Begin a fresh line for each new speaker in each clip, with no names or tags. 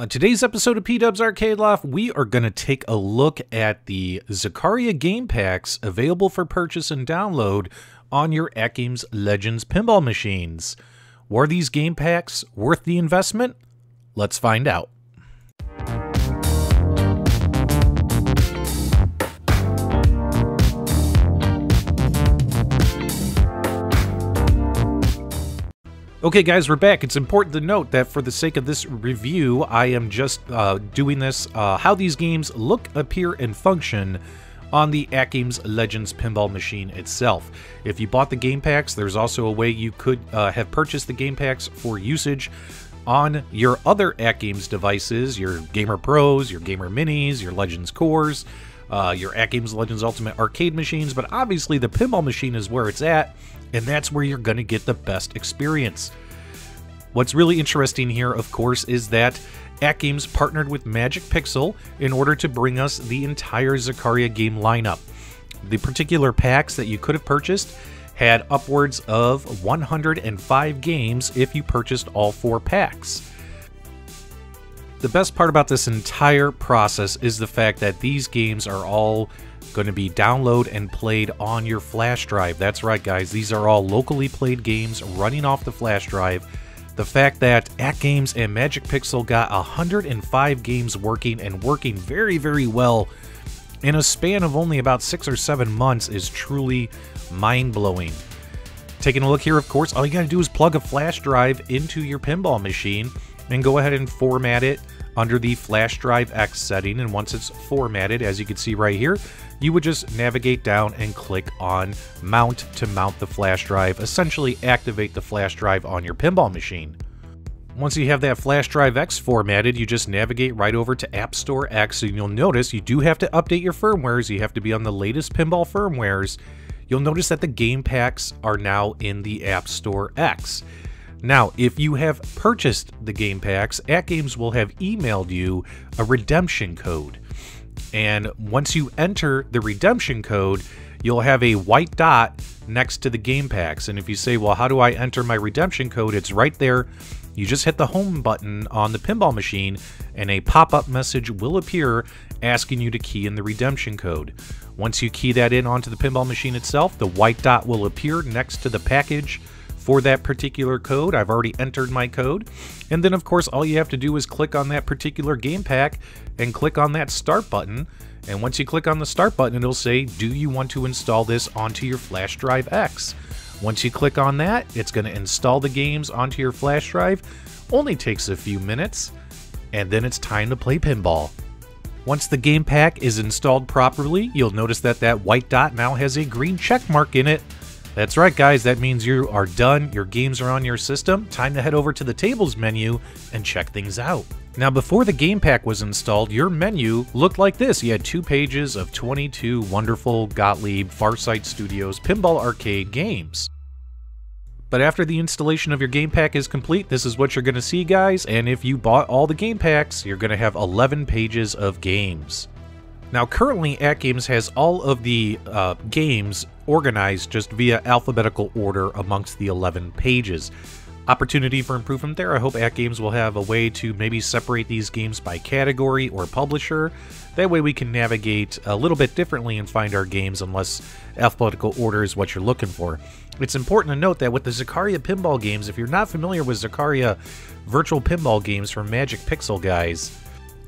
On today's episode of P-Dubs Arcade Loft, we are going to take a look at the Zaccaria game packs available for purchase and download on your AtGames Legends pinball machines. Were these game packs worth the investment? Let's find out. Okay, guys, we're back. It's important to note that for the sake of this review, I am just uh, doing this uh, how these games look, appear, and function on the AtGames Legends pinball machine itself. If you bought the game packs, there's also a way you could uh, have purchased the game packs for usage on your other AtGames devices, your Gamer Pros, your Gamer Minis, your Legends Cores, uh, your AtGames Legends Ultimate arcade machines, but obviously the pinball machine is where it's at, and that's where you're going to get the best experience. What's really interesting here, of course, is that AtGames partnered with Magic Pixel in order to bring us the entire Zaccaria game lineup. The particular packs that you could have purchased had upwards of 105 games if you purchased all four packs. The best part about this entire process is the fact that these games are all going to be download and played on your flash drive. That's right, guys. These are all locally played games running off the flash drive. The fact that AtGames and Magic Pixel got 105 games working and working very, very well in a span of only about six or seven months is truly mind blowing. Taking a look here, of course, all you got to do is plug a flash drive into your pinball machine and go ahead and format it under the flash drive X setting. And once it's formatted, as you can see right here, you would just navigate down and click on mount to mount the flash drive, essentially activate the flash drive on your pinball machine. Once you have that flash drive X formatted, you just navigate right over to App Store X, and you'll notice you do have to update your firmwares. You have to be on the latest pinball firmwares. You'll notice that the game packs are now in the App Store X. Now, if you have purchased the game packs, AtGames will have emailed you a redemption code. And once you enter the redemption code, you'll have a white dot next to the game packs. And if you say, well, how do I enter my redemption code? It's right there. You just hit the home button on the pinball machine, and a pop up message will appear asking you to key in the redemption code. Once you key that in onto the pinball machine itself, the white dot will appear next to the package for that particular code. I've already entered my code. And then, of course, all you have to do is click on that particular game pack and click on that start button. And once you click on the start button, it'll say, Do you want to install this onto your flash drive X? Once you click on that, it's going to install the games onto your flash drive. Only takes a few minutes. And then it's time to play pinball. Once the game pack is installed properly, you'll notice that that white dot now has a green check mark in it that's right, guys. That means you are done. Your games are on your system. Time to head over to the tables menu and check things out. Now, before the game pack was installed, your menu looked like this. You had two pages of 22 wonderful Gottlieb Farsight Studios pinball arcade games. But after the installation of your game pack is complete, this is what you're going to see, guys. And if you bought all the game packs, you're going to have 11 pages of games. Now, currently, AtGames has all of the uh, games organized just via alphabetical order amongst the 11 pages. Opportunity for improvement there. I hope AtGames will have a way to maybe separate these games by category or publisher. That way we can navigate a little bit differently and find our games unless alphabetical order is what you're looking for. It's important to note that with the Zaccaria pinball games, if you're not familiar with Zaccaria virtual pinball games from Magic Pixel guys,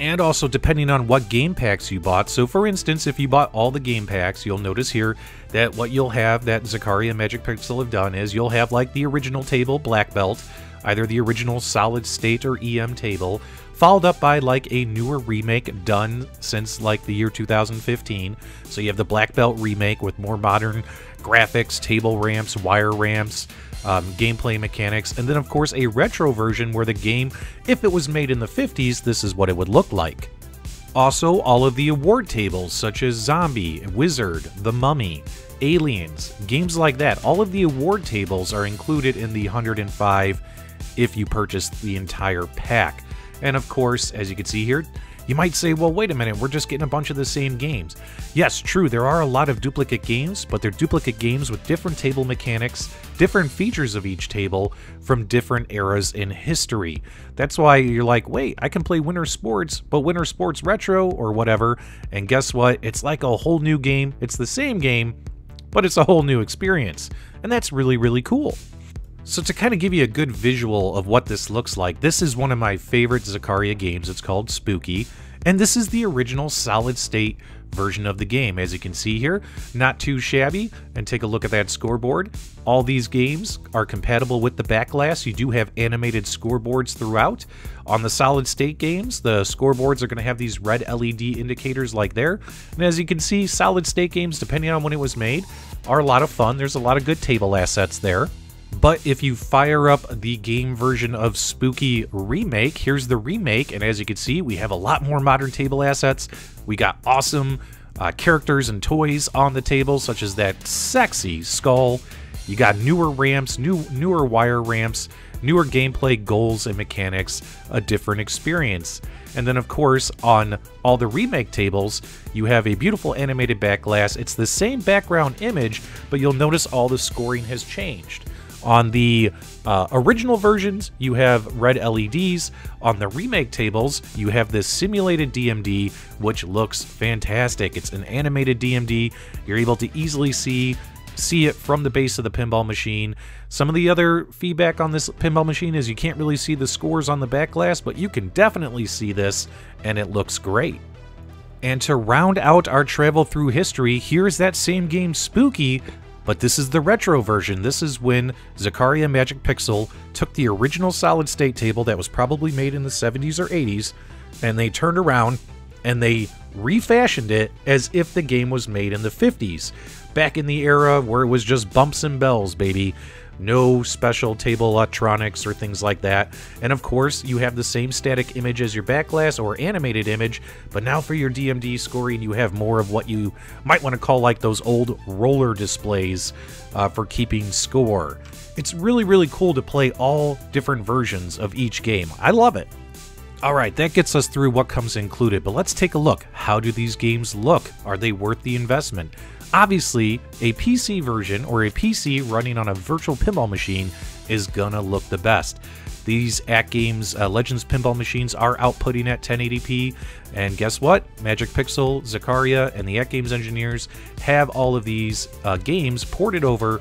and also depending on what game packs you bought. So for instance, if you bought all the game packs, you'll notice here that what you'll have that Zaccaria Magic Pixel have done is you'll have like the original table, Black Belt, either the original solid state or EM table, followed up by like a newer remake done since like the year 2015. So you have the Black Belt remake with more modern graphics, table ramps, wire ramps, um, gameplay mechanics, and then, of course, a retro version where the game, if it was made in the 50s, this is what it would look like. Also, all of the award tables, such as Zombie, Wizard, The Mummy, Aliens, games like that, all of the award tables are included in the 105 if you purchase the entire pack. And of course, as you can see here, You might say, well, wait a minute, we're just getting a bunch of the same games. Yes, true, there are a lot of duplicate games, but they're duplicate games with different table mechanics, different features of each table from different eras in history. That's why you're like, wait, I can play Winter Sports, but Winter Sports Retro or whatever, and guess what? It's like a whole new game. It's the same game, but it's a whole new experience. And that's really, really cool. So to kind of give you a good visual of what this looks like, this is one of my favorite Zaccaria games. It's called Spooky, and this is the original solid state version of the game. As you can see here, not too shabby, and take a look at that scoreboard. All these games are compatible with the backglass. You do have animated scoreboards throughout. On the solid state games, the scoreboards are going to have these red LED indicators like there. And as you can see, solid state games, depending on when it was made, are a lot of fun. There's a lot of good table assets there. But if you fire up the game version of Spooky Remake, here's the remake, and as you can see, we have a lot more modern table assets. We got awesome uh, characters and toys on the table, such as that sexy skull. You got newer ramps, new newer wire ramps, newer gameplay goals and mechanics, a different experience. And then, of course, on all the remake tables, you have a beautiful animated backglass. It's the same background image, but you'll notice all the scoring has changed. On the uh, original versions, you have red LEDs. On the remake tables, you have this simulated DMD, which looks fantastic. It's an animated DMD. You're able to easily see see it from the base of the pinball machine. Some of the other feedback on this pinball machine is you can't really see the scores on the back glass, but you can definitely see this, and it looks great. And to round out our travel through history, here's that same game Spooky but this is the retro version. This is when Zaccaria Magic Pixel took the original solid state table that was probably made in the 70s or 80s, and they turned around and they refashioned it as if the game was made in the 50s, back in the era where it was just bumps and bells, baby no special table electronics or things like that. And of course, you have the same static image as your backglass or animated image, but now for your DMD scoring, you have more of what you might want to call like those old roller displays uh, for keeping score. It's really, really cool to play all different versions of each game. I love it. Alright, that gets us through what comes included, but let's take a look. How do these games look? Are they worth the investment? Obviously, a PC version or a PC running on a virtual pinball machine is gonna look the best. These AtGames uh, Legends pinball machines are outputting at 1080p, and guess what? Magic Pixel, Zaccaria, and the AtGames engineers have all of these uh, games ported over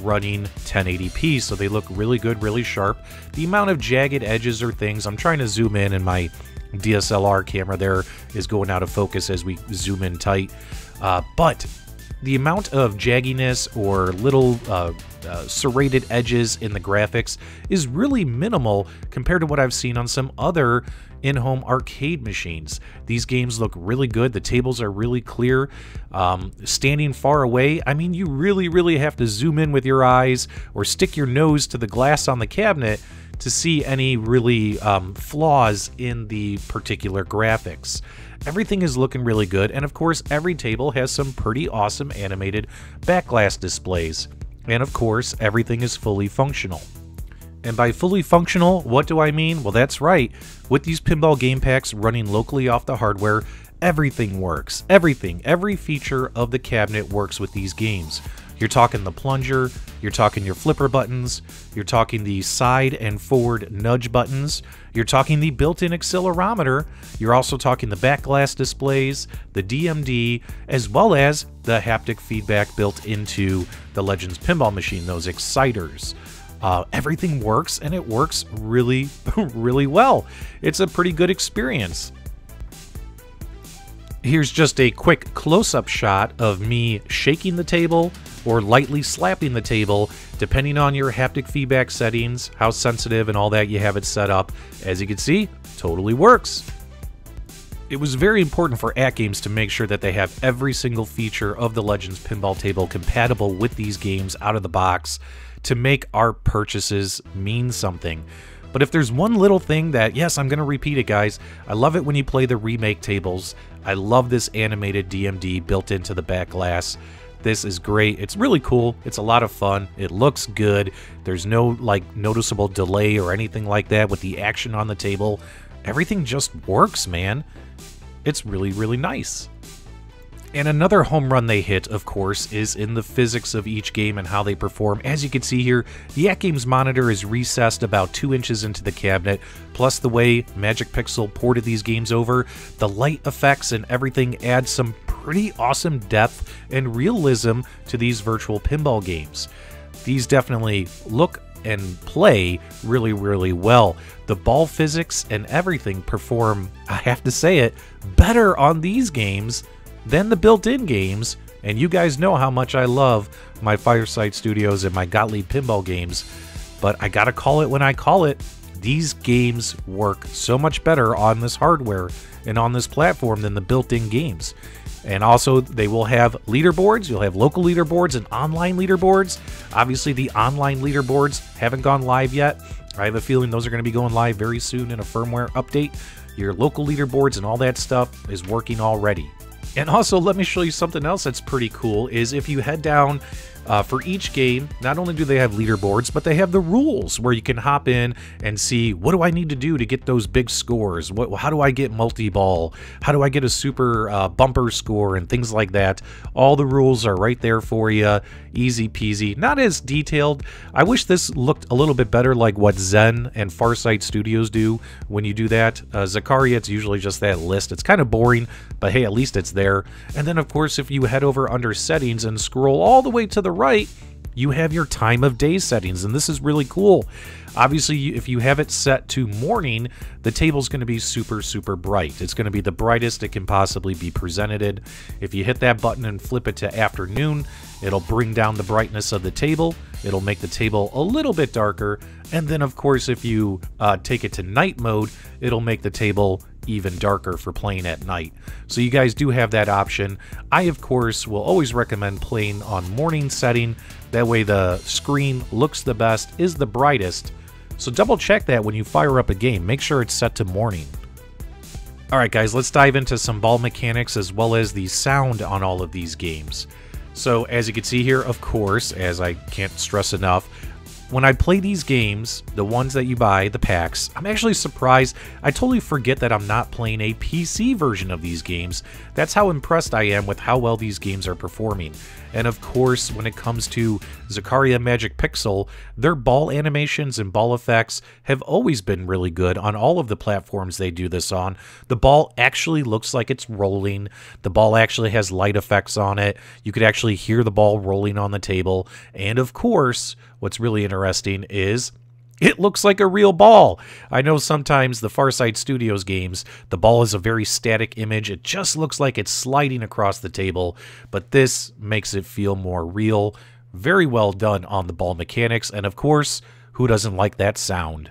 running 1080p, so they look really good, really sharp. The amount of jagged edges or things, I'm trying to zoom in, and my DSLR camera there is going out of focus as we zoom in tight. Uh, but the amount of jagginess or little uh, uh, serrated edges in the graphics is really minimal compared to what I've seen on some other in-home arcade machines. These games look really good. The tables are really clear. Um, standing far away, I mean, you really, really have to zoom in with your eyes or stick your nose to the glass on the cabinet to see any really um, flaws in the particular graphics. Everything is looking really good, and of course, every table has some pretty awesome animated backglass displays. And of course, everything is fully functional. And by fully functional, what do I mean? Well, that's right. With these pinball game packs running locally off the hardware, everything works. Everything, every feature of the cabinet works with these games. You're talking the plunger, you're talking your flipper buttons, you're talking the side and forward nudge buttons, you're talking the built-in accelerometer, you're also talking the back glass displays, the DMD, as well as the haptic feedback built into the Legends pinball machine, those exciters. Uh, everything works and it works really, really well. It's a pretty good experience. Here's just a quick close-up shot of me shaking the table, or lightly slapping the table, depending on your haptic feedback settings, how sensitive and all that you have it set up. As you can see, totally works. It was very important for AtGames to make sure that they have every single feature of the Legends pinball table compatible with these games out of the box to make our purchases mean something. But if there's one little thing that, yes, I'm going to repeat it, guys, I love it when you play the remake tables. I love this animated DMD built into the back glass. This is great. It's really cool. It's a lot of fun. It looks good. There's no like noticeable delay or anything like that with the action on the table. everything just works, man. It's really, really nice. And another home run they hit, of course, is in the physics of each game and how they perform. As you can see here, the AtGames monitor is recessed about 2 inches into the cabinet, plus the way Magic Pixel ported these games over, the light effects and everything add some pretty awesome depth and realism to these virtual pinball games. These definitely look and play really, really well. The ball physics and everything perform, I have to say it, better on these games than the built-in games, and you guys know how much I love my Farsight Studios and my Gottlieb pinball games, but I gotta call it when I call it. These games work so much better on this hardware and on this platform than the built-in games. And also, they will have leaderboards. You'll have local leaderboards and online leaderboards. Obviously, the online leaderboards haven't gone live yet. I have a feeling those are going to be going live very soon in a firmware update. Your local leaderboards and all that stuff is working already. And also, let me show you something else that's pretty cool, is if you head down uh, for each game, not only do they have leaderboards, but they have the rules where you can hop in and see what do I need to do to get those big scores? What, how do I get multi-ball? How do I get a super uh, bumper score and things like that? All the rules are right there for you. Easy peasy. Not as detailed. I wish this looked a little bit better like what Zen and Farsight Studios do when you do that. Uh, Zaccaria, it's usually just that list. It's kind of boring, but hey, at least it's there. And then, of course, if you head over under settings and scroll all the way to the right, you have your time of day settings, and this is really cool. Obviously, if you have it set to morning, the table is going to be super, super bright. It's going to be the brightest it can possibly be presented. If you hit that button and flip it to afternoon, it'll bring down the brightness of the table. It'll make the table a little bit darker. And then, of course, if you uh, take it to night mode, it'll make the table even darker for playing at night. So you guys do have that option. I, of course, will always recommend playing on morning setting. That way the screen looks the best, is the brightest. So double check that when you fire up a game. Make sure it's set to morning. Alright guys, let's dive into some ball mechanics as well as the sound on all of these games. So as you can see here, of course, as I can't stress enough, when I play these games, the ones that you buy, the packs, I'm actually surprised. I totally forget that I'm not playing a PC version of these games. That's how impressed I am with how well these games are performing. And of course, when it comes to Zaccaria Magic Pixel, their ball animations and ball effects have always been really good on all of the platforms they do this on. The ball actually looks like it's rolling. The ball actually has light effects on it. You could actually hear the ball rolling on the table. And of course, what's really interesting is it looks like a real ball. I know sometimes the Farsight Studios games, the ball is a very static image. It just looks like it's sliding across the table, but this makes it feel more real. Very well done on the ball mechanics, and of course, who doesn't like that sound?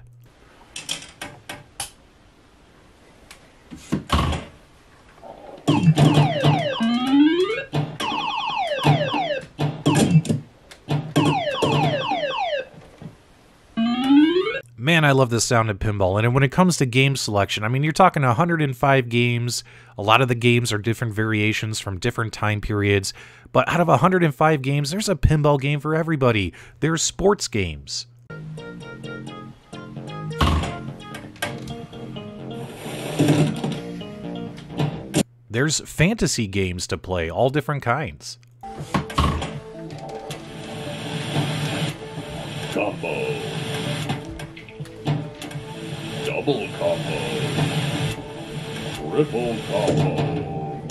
Man, I love the sound of pinball. And when it comes to game selection, I mean, you're talking 105 games. A lot of the games are different variations from different time periods. But out of 105 games, there's a pinball game for everybody. There's sports games. There's fantasy games to play, all different kinds.
Combo double combo, triple combo.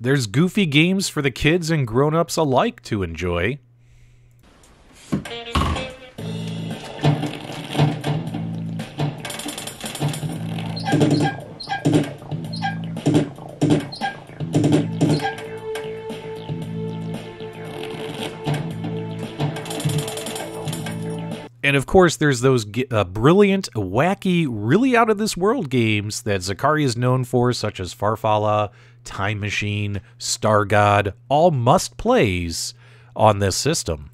There's goofy games for the kids and grown-ups alike to enjoy. And of course, there's those uh, brilliant, wacky, really out of this world games that Zaccaria is known for, such as Farfalla, Time Machine, Star God, all must plays on this system.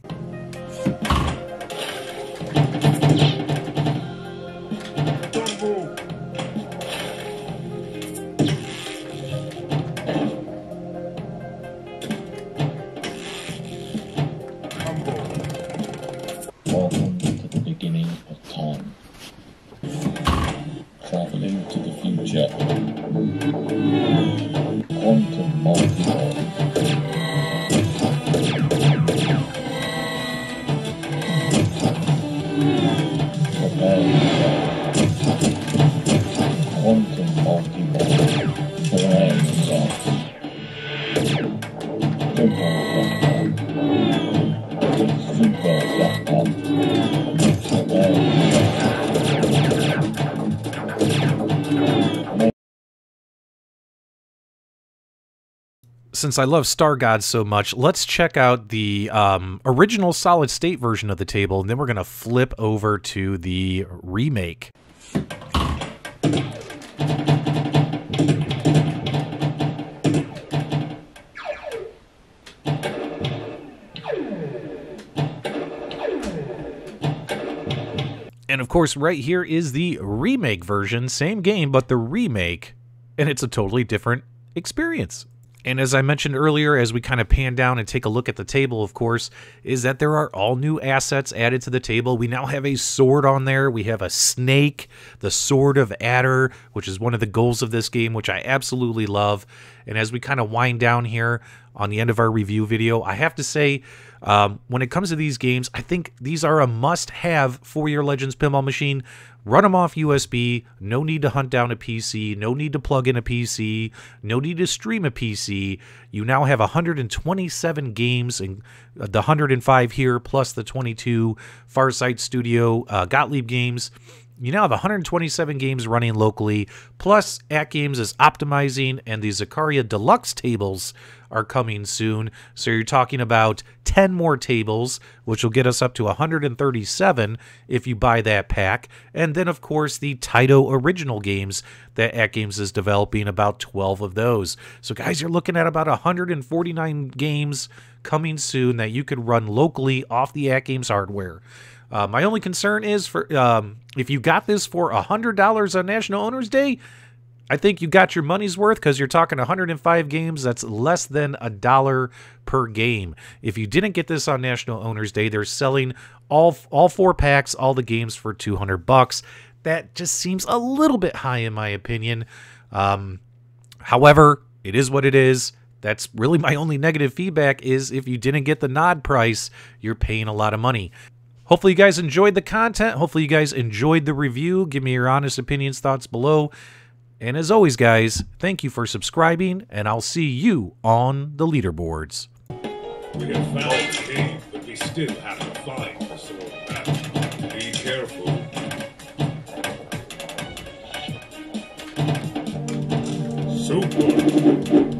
Prepare
Since I love Star God so much, let's check out the um, original solid state version of the table, and then we're going to flip over to the remake. And of course, right here is the remake version. Same game, but the remake. And it's a totally different experience. And as I mentioned earlier, as we kind of pan down and take a look at the table, of course, is that there are all new assets added to the table. We now have a sword on there. We have a snake, the Sword of Adder, which is one of the goals of this game, which I absolutely love. And as we kind of wind down here on the end of our review video, I have to say, um, when it comes to these games, I think these are a must have for your Legends Pinball machine. Run them off USB. No need to hunt down a PC. No need to plug in a PC. No need to stream a PC. You now have 127 games, and the 105 here plus the 22 Farsight Studio uh, Gottlieb games. You now have 127 games running locally, plus AtGames is optimizing, and the Zaccaria Deluxe tables are coming soon. So you're talking about 10 more tables, which will get us up to 137 if you buy that pack. And then, of course, the Taito original games that AtGames is developing, about 12 of those. So, guys, you're looking at about 149 games coming soon that you could run locally off the AtGames hardware. Uh, my only concern is for um, if you got this for $100 on National Owners Day, I think you got your money's worth because you're talking 105 games. That's less than a dollar per game. If you didn't get this on National Owners Day, they're selling all all four packs, all the games for 200 bucks. That just seems a little bit high in my opinion. Um, however, it is what it is. That's really my only negative feedback is if you didn't get the nod price, you're paying a lot of money. Hopefully you guys enjoyed the content. Hopefully you guys enjoyed the review. Give me your honest opinions, thoughts below. And as always, guys, thank you for subscribing, and I'll see you on the leaderboards.
We have found the but we still have to find the sword. Be careful. Super.